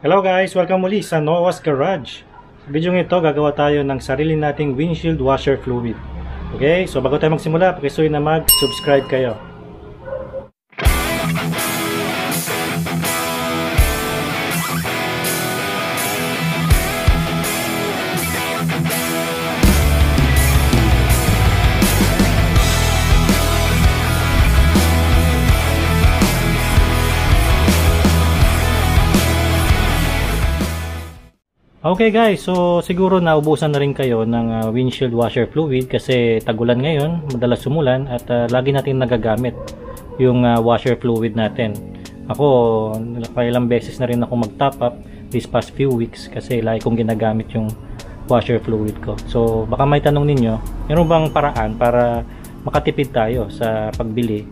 Hello guys! Welcome muli sa Noah's Garage. Sa video ito, gagawa tayo ng sarili nating windshield washer fluid. Okay? So bago tayo magsimula, pakisuyo na mag-subscribe kayo. Okay guys, so siguro naubusan na rin kayo ng uh, windshield washer fluid kasi tagulan ngayon, madalas sumulan at uh, lagi natin nagagamit yung uh, washer fluid natin. Ako, ilang beses na rin ako mag-top up this past few weeks kasi lagi kong ginagamit yung washer fluid ko. So baka may tanong ninyo, meron bang paraan para makatipid tayo sa pagbili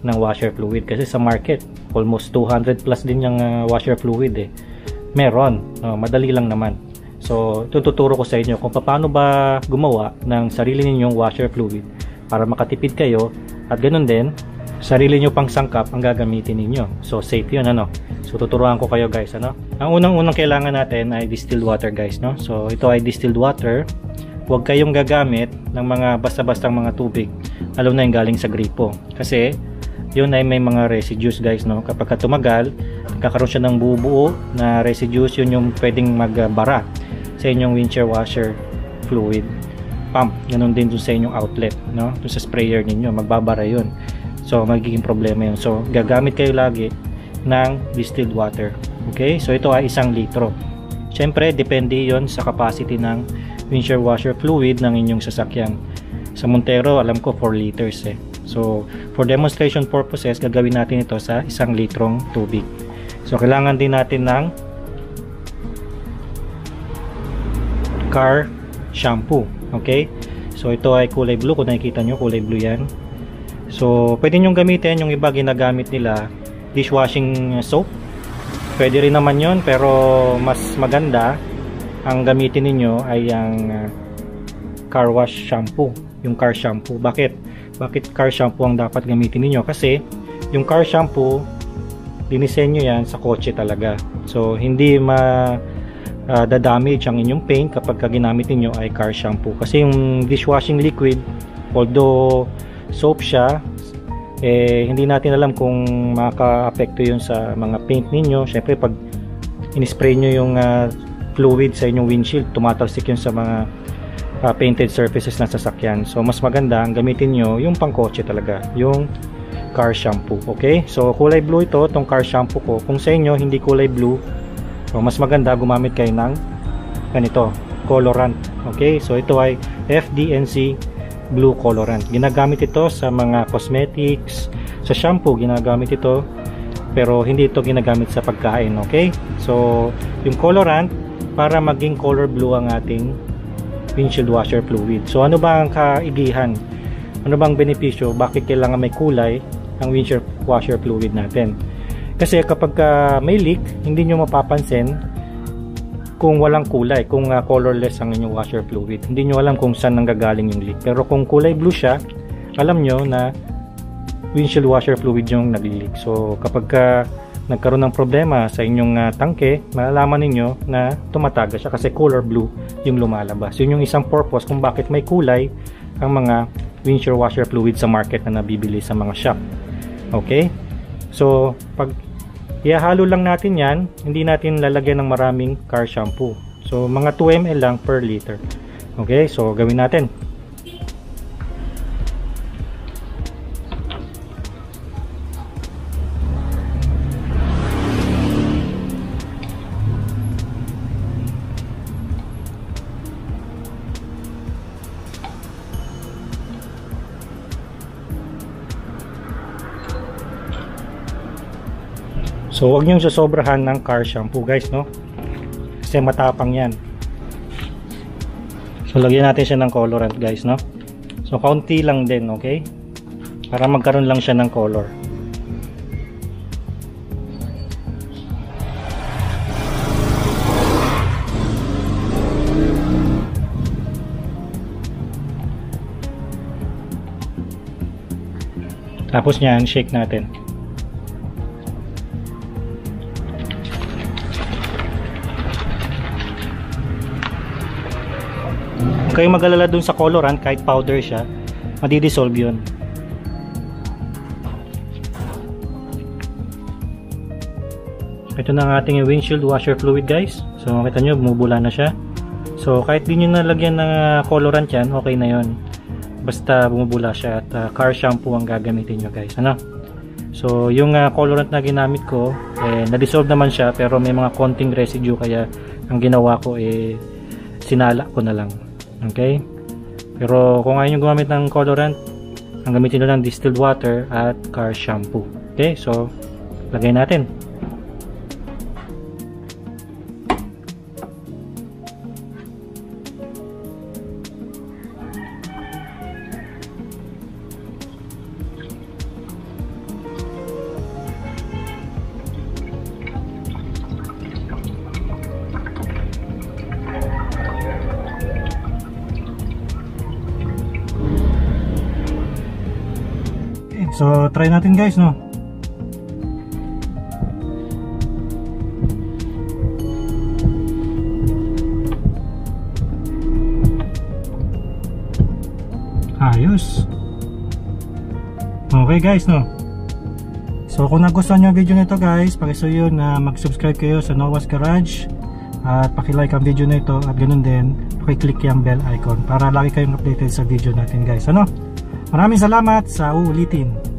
ng washer fluid kasi sa market almost 200 plus din yung uh, washer fluid eh meron. No, madali lang naman. So, tututuro ko sa inyo kung paano ba gumawa ng sarili ninyong washer fluid para makatipid kayo at ganun din, sarili nyo pang sangkap ang gagamitin ninyo. So, safe yun, ano? So, tuturuan ko kayo guys, ano? Ang unang-unang kailangan natin ay distilled water guys, no? So, ito ay distilled water. Huwag kayong gagamit ng mga basta-bastang mga tubig, lalo na yung galing sa gripo. Kasi, yun ay may mga residues guys no kapag tumagal kakaroon siya ng bubuo na residues. Yun yung pwedeng magbara sa inyong windshield washer fluid pump. Ganun din dun sa inyong outlet no? Dun sa sprayer ninyo magbabara yun. So magiging problema yun. So gagamit kayo lagi ng distilled water okay? So ito ay isang litro. Syempre depende yon sa capacity ng windshield washer fluid ng inyong sasakyan. Sa Montero alam ko 4 liters eh. So, for demonstration purposes, gagawin natin ito sa isang litrong tubig. So, kailangan din natin ng car shampoo. Okay? So, ito ay kulay blue. Kung nakikita nyo, kulay blue yan. So, pwede nyo gamitin. Yung iba ginagamit nila dishwashing soap. Pwede rin naman yon pero mas maganda ang gamitin niyo ay ang uh, car wash shampoo. Yung car shampoo. Bakit? bakit car shampoo ang dapat gamitin niyo kasi yung car shampoo dinisenyo yan sa kotse talaga. So hindi ma uh, da-damage ang inyong paint kapag ka ginamit niyo ay car shampoo. Kasi yung dishwashing liquid although soap siya eh hindi natin alam kung makaka-apekto yun sa mga paint ninyo. Syempre pag in-spray nyo yung uh, fluid sa inyong windshield tumatalsik yun sa mga uh, painted surfaces ng sasakyan. So mas maganda ang gamitin nyo yung pangkotse talaga, yung car shampoo. Okay? So kulay blue ito, itong car shampoo ko. Kung sa inyo hindi kulay blue, so mas maganda gumamit kayo ng ganito, colorant. Okay? So ito ay FDNC blue colorant. Ginagamit ito sa mga cosmetics, sa shampoo ginagamit ito pero hindi ito ginagamit sa pagkain, okay? So, yung colorant para maging color blue ang ating windshield washer fluid. So ano ba ang kaigihan? Ano bang benepisyo? Bakit kailangan may kulay ang windshield washer fluid natin? Kasi kapag uh, may leak, hindi nyo mapapansin kung walang kulay, kung uh, colorless ang inyong washer fluid. Hindi nyo alam kung saan nanggagaling yung leak. Pero kung kulay blue siya, alam nyo na windshield washer fluid yung nag-leak. So kapag uh, nagkaroon ng problema sa inyong uh, tangke, malalaman ninyo na tumataga siya kasi color blue yung lumalabas. Yun yung isang purpose kung bakit may kulay ang mga windshield washer fluid sa market na nabibili sa mga shop. Okay? So, pag ihahalo lang natin yan, hindi natin lalagyan ng maraming car shampoo. So, mga 2 ml lang per liter. Okay? So, gawin natin. So huwag niyong sasobrahan ng car shampoo guys no. Kasi matapang yan. So lagyan natin siya ng colorant guys no. So kaunti lang din okay. Para magkaroon lang siya ng color. Tapos niyan, shake natin. Huwag kayong mag-alala dun sa colorant kahit powder siya, madidissolve yun. Ito na ang ating windshield washer fluid guys. So makita nyo, bumubula na siya. So kahit di nyo nalagyan ng uh, colorant yan, okay na yon. Basta bumubula siya at uh, car shampoo ang gagamitin nyo guys. Ano? So yung uh, colorant na ginamit ko, eh, na-dissolve naman siya pero may mga konting residue kaya ang ginawa ko eh sinala ko na lang. Okay? Pero kung ayaw nyo gumamit ng colorant, ang gamitin nyo lang distilled water at car shampoo. Okay? So, lagay natin. So, try natin guys, no? Ayos. Okay guys, no? So, kung nagustuhan nyo ang video nito guys, pakisuyo na mag-subscribe kayo sa Noah's Garage at paki-like ang video na ito at ganun din, paki-click yung bell icon para lagi kayong updated sa video natin guys. Ano? Maraming salamat sa uulitin.